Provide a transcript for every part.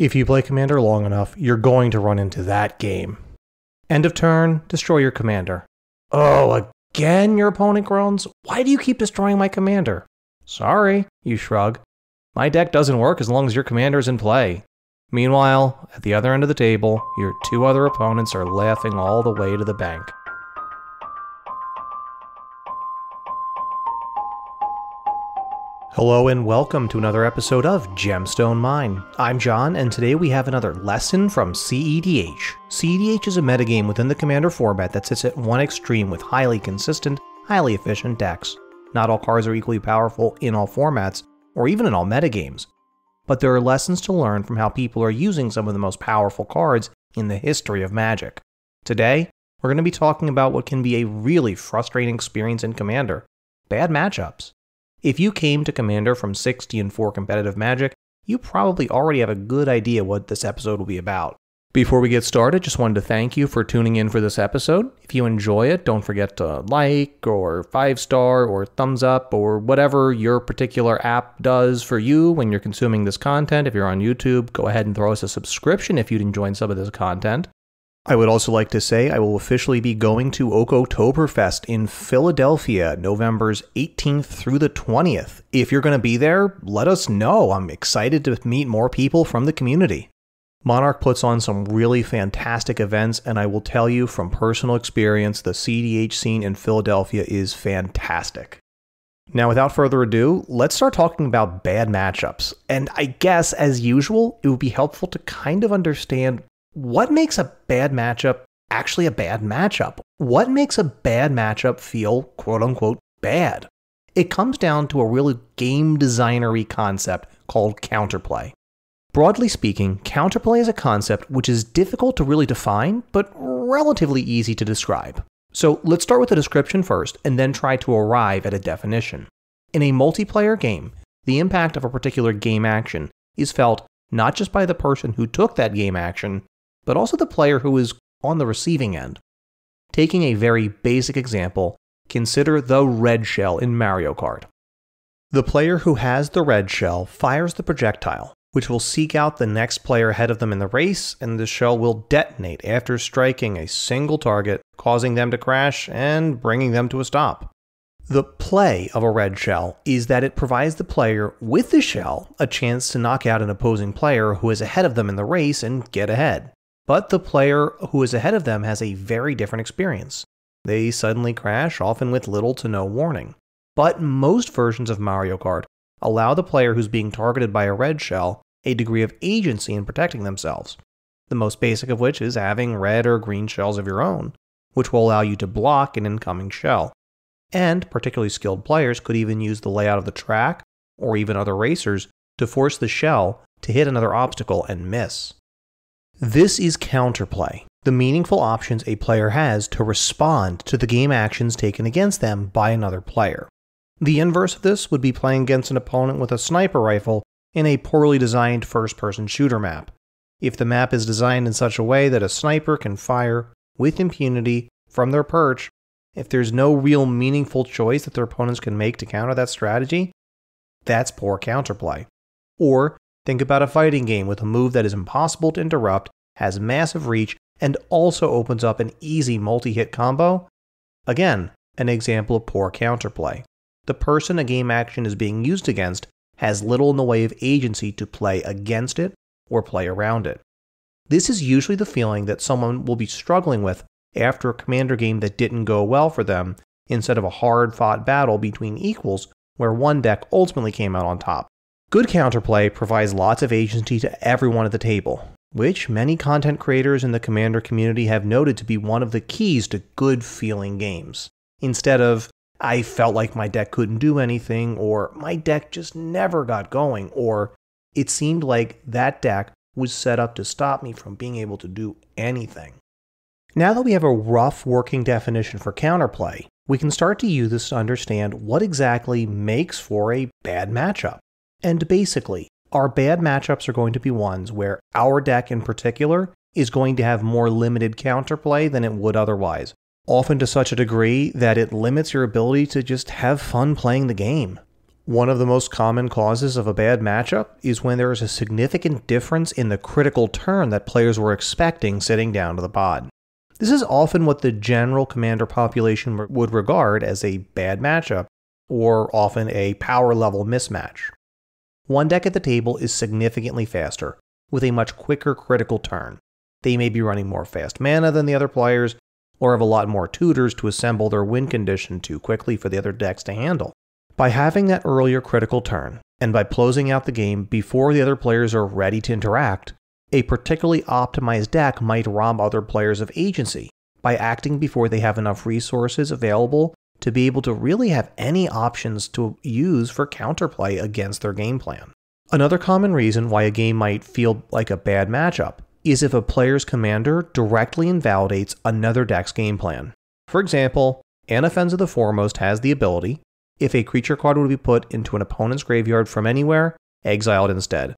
If you play Commander long enough, you're going to run into that game. End of turn, destroy your commander. Oh, again, your opponent groans? Why do you keep destroying my commander? Sorry, you shrug. My deck doesn't work as long as your commander's in play. Meanwhile, at the other end of the table, your two other opponents are laughing all the way to the bank. Hello and welcome to another episode of Gemstone Mine. I'm John, and today we have another lesson from CEDH. CEDH is a metagame within the Commander format that sits at one extreme with highly consistent, highly efficient decks. Not all cards are equally powerful in all formats, or even in all metagames, but there are lessons to learn from how people are using some of the most powerful cards in the history of Magic. Today, we're going to be talking about what can be a really frustrating experience in Commander bad matchups. If you came to Commander from 60 and 4 competitive Magic, you probably already have a good idea what this episode will be about. Before we get started, just wanted to thank you for tuning in for this episode. If you enjoy it, don't forget to like or 5 star or thumbs up or whatever your particular app does for you when you're consuming this content. If you're on YouTube, go ahead and throw us a subscription if you'd enjoy some of this content. I would also like to say I will officially be going to Oktoberfest in Philadelphia, November's 18th through the 20th. If you're going to be there, let us know. I'm excited to meet more people from the community. Monarch puts on some really fantastic events, and I will tell you from personal experience, the cEDH scene in Philadelphia is fantastic. Now, without further ado, let's start talking about bad matchups. And I guess, as usual, it would be helpful to kind of understand what makes a bad matchup actually a bad matchup? What makes a bad matchup feel quote unquote bad? It comes down to a really game designery concept called counterplay. Broadly speaking, counterplay is a concept which is difficult to really define, but relatively easy to describe. So let's start with a description first, and then try to arrive at a definition. In a multiplayer game, the impact of a particular game action is felt not just by the person who took that game action, but also the player who is on the receiving end. Taking a very basic example, consider the red shell in Mario Kart. The player who has the red shell fires the projectile, which will seek out the next player ahead of them in the race, and the shell will detonate after striking a single target, causing them to crash and bringing them to a stop. The play of a red shell is that it provides the player with the shell a chance to knock out an opposing player who is ahead of them in the race and get ahead. But the player who is ahead of them has a very different experience. They suddenly crash, often with little to no warning. But most versions of Mario Kart allow the player who's being targeted by a red shell a degree of agency in protecting themselves. The most basic of which is having red or green shells of your own, which will allow you to block an incoming shell. And particularly skilled players could even use the layout of the track, or even other racers, to force the shell to hit another obstacle and miss. This is counterplay, the meaningful options a player has to respond to the game actions taken against them by another player. The inverse of this would be playing against an opponent with a sniper rifle in a poorly designed first person shooter map. If the map is designed in such a way that a sniper can fire with impunity from their perch, if there's no real meaningful choice that their opponents can make to counter that strategy, that's poor counterplay. Or Think about a fighting game with a move that is impossible to interrupt, has massive reach, and also opens up an easy multi hit combo. Again, an example of poor counterplay. The person a game action is being used against has little in the way of agency to play against it or play around it. This is usually the feeling that someone will be struggling with after a commander game that didn't go well for them, instead of a hard fought battle between equals where one deck ultimately came out on top. Good counterplay provides lots of agency to everyone at the table, which many content creators in the Commander community have noted to be one of the keys to good feeling games. Instead of, I felt like my deck couldn't do anything, or my deck just never got going, or it seemed like that deck was set up to stop me from being able to do anything. Now that we have a rough working definition for counterplay, we can start to use this to understand what exactly makes for a bad matchup. And basically, our bad matchups are going to be ones where our deck in particular is going to have more limited counterplay than it would otherwise, often to such a degree that it limits your ability to just have fun playing the game. One of the most common causes of a bad matchup is when there is a significant difference in the critical turn that players were expecting sitting down to the pod. This is often what the general commander population would regard as a bad matchup, or often a power level mismatch. One deck at the table is significantly faster, with a much quicker critical turn. They may be running more fast mana than the other players, or have a lot more tutors to assemble their win condition too quickly for the other decks to handle. By having that earlier critical turn, and by closing out the game before the other players are ready to interact, a particularly optimized deck might rob other players of agency by acting before they have enough resources available to be able to really have any options to use for counterplay against their game plan. Another common reason why a game might feel like a bad matchup is if a player's commander directly invalidates another deck's game plan. For example, Anafenza the Foremost has the ability, if a creature card would be put into an opponent's graveyard from anywhere, exiled instead.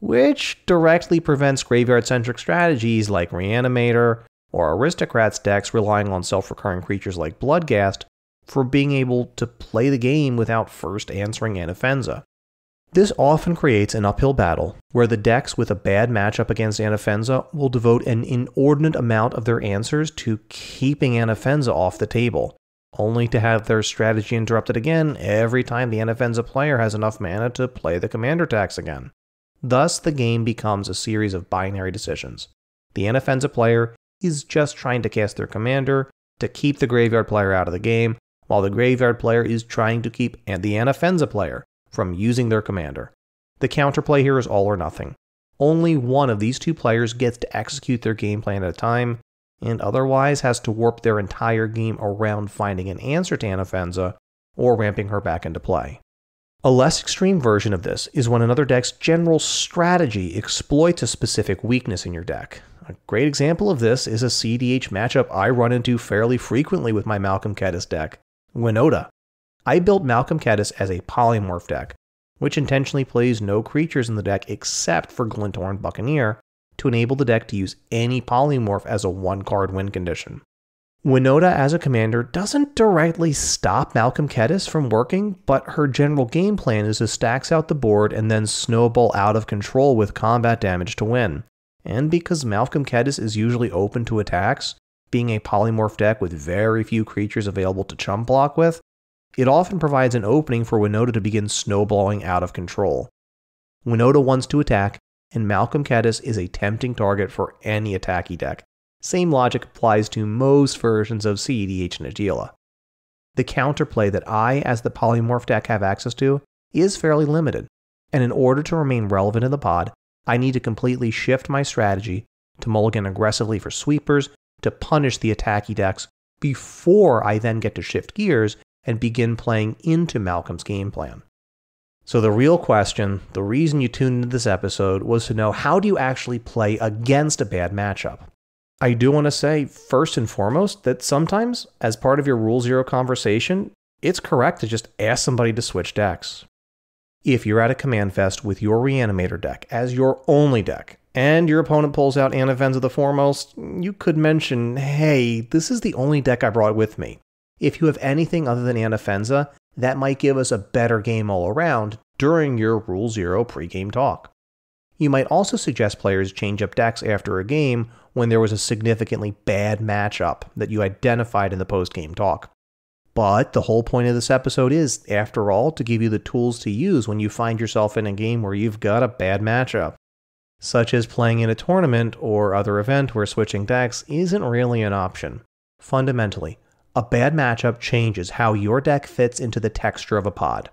Which directly prevents graveyard centric strategies like Reanimator or Aristocrats decks relying on self recurring creatures like Bloodghast from being able to play the game without first answering Anafenza. This often creates an uphill battle where the decks with a bad matchup against Anafenza will devote an inordinate amount of their answers to keeping Anafenza off the table, only to have their strategy interrupted again every time the Anafenza player has enough mana to play the commander tax again. Thus, the game becomes a series of binary decisions. The Anafenza player is just trying to cast their commander to keep the graveyard player out of the game, while the graveyard player is trying to keep the Anafenza player from using their commander. The counterplay here is all or nothing. Only one of these two players gets to execute their game plan at a time, and otherwise has to warp their entire game around finding an answer to Anafenza or ramping her back into play. A less extreme version of this is when another deck's general strategy exploits a specific weakness in your deck. A great example of this is a cEDH matchup I run into fairly frequently with my Malcolm Kediss deck, Winota. I built Malcolm Kediss as a polymorph deck, which intentionally plays no creatures in the deck except for Glint-Horn Buccaneer, to enable the deck to use any polymorph as a one card win condition. Winota as a commander doesn't directly stop Malcolm Kediss from working, but her general game plan is to stax out the board and then snowball out of control with combat damage to win. And because Malcolm Kediss is usually open to attacks, being a polymorph deck with very few creatures available to chump block with, it often provides an opening for Winota to begin snowballing out of control. Winota wants to attack, and Malcolm Kediss is a tempting target for any attacky deck. Same logic applies to most versions of CEDH and Najeela. The counterplay that I, as the polymorph deck, have access to is fairly limited, and in order to remain relevant in the pod, I need to completely shift my strategy to mulligan aggressively for sweepers to punish the attacky decks before I then get to shift gears and begin playing into Malcolm's game plan. So, the real question, the reason you tuned into this episode was to know how do you actually play against a bad matchup? I do want to say, first and foremost, that sometimes, as part of your Rule Zero conversation, it's correct to just ask somebody to switch decks. If you're at a CommandFest with your Reanimator deck as your only deck, and your opponent pulls out Anafenza the Foremost, you could mention, hey, this is the only deck I brought with me. If you have anything other than Anafenza, that might give us a better game all around during your Rule Zero pregame talk. You might also suggest players change up decks after a game when there was a significantly bad matchup that you identified in the postgame talk. But the whole point of this episode is, after all, to give you the tools to use when you find yourself in a game where you've got a bad matchup, such as playing in a tournament or other event where switching decks isn't really an option. Fundamentally, a bad matchup changes how your deck fits into the texture of a pod.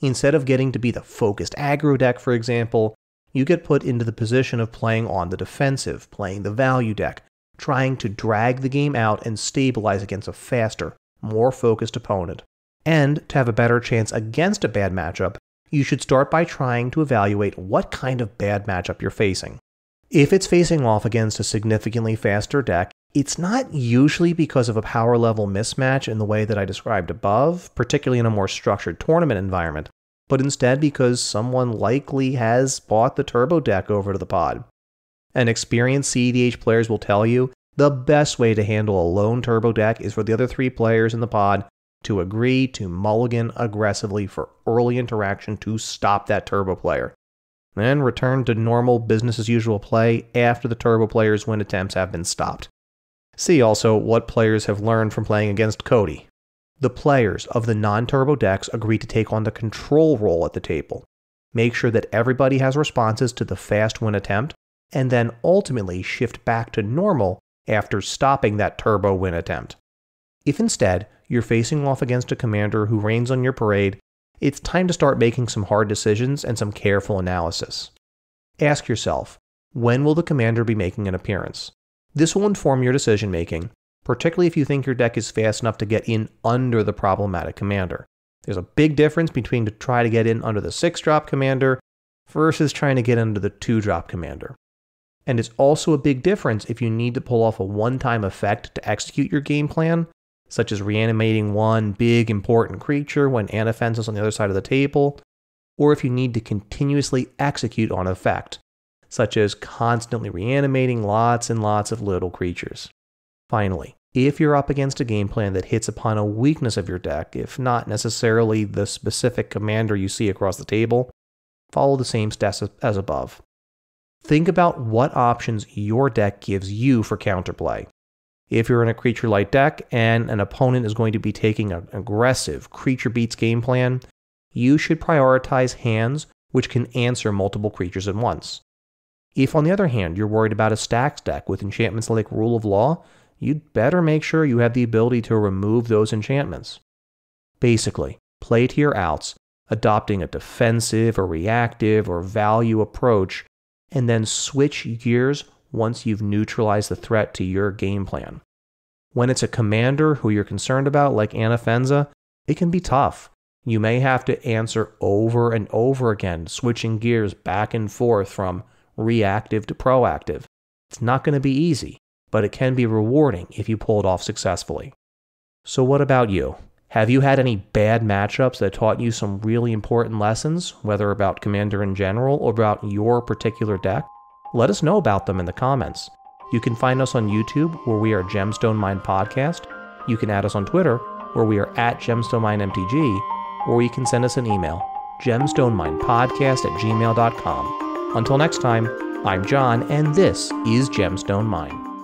Instead of getting to be the focused aggro deck, for example, you get put into the position of playing on the defensive, playing the value deck, trying to drag the game out and stabilize against a faster, more focused opponent. And to have a better chance against a bad matchup, you should start by trying to evaluate what kind of bad matchup you're facing. If it's facing off against a significantly faster deck, it's not usually because of a power level mismatch in the way that I described above, particularly in a more structured tournament environment, but instead because someone likely has bought the turbo deck over to the pod. And experienced CEDH players will tell you the best way to handle a lone turbo deck is for the other three players in the pod to agree to mulligan aggressively for early interaction to stop that turbo player. Then return to normal business as usual play after the turbo player's win attempts have been stopped. See also what players have learned from playing against Codie. The players of the non turbo decks agree to take on the control role at the table. Make sure that everybody has responses to the fast win attempt, and then ultimately shift back to normal after stopping that turbo win attempt. If instead you're facing off against a commander who reigns on your parade, it's time to start making some hard decisions and some careful analysis. Ask yourself, when will the commander be making an appearance? This will inform your decision making, particularly if you think your deck is fast enough to get in under the problematic commander. There's a big difference between to try to get in under the 6 drop commander versus trying to get under the 2 drop commander. And it's also a big difference if you need to pull off a one time effect to execute your game plan, such as reanimating one big important creature when Anafenza is on the other side of the table, or if you need to continuously execute on effect, such as constantly reanimating lots and lots of little creatures. Finally, if you're up against a game plan that hits upon a weakness of your deck, if not necessarily the specific commander you see across the table, follow the same steps as above. Think about what options your deck gives you for counterplay. If you're in a creature light deck and an opponent is going to be taking an aggressive creature beats game plan, you should prioritize hands which can answer multiple creatures at once. If, on the other hand, you're worried about a stax deck with enchantments like Rule of Law, you'd better make sure you have the ability to remove those enchantments. Basically, play to your outs, adopting a defensive or reactive or value approach and then switch gears once you've neutralized the threat to your game plan. When it's a commander who you're concerned about, like Anafenza, it can be tough. You may have to answer over and over again, switching gears back and forth from reactive to proactive. It's not going to be easy, but it can be rewarding if you pull it off successfully. So, what about you? Have you had any bad matchups that taught you some really important lessons, whether about Commander in general or about your particular deck? Let us know about them in the comments. You can find us on YouTube, where we are Gemstone Mine Podcast. You can add us on Twitter, where we are at Gemstone Mine MTG, or you can send us an email, gemstoneminepodcast at gmail.com. Until next time, I'm John, and this is Gemstone Mine.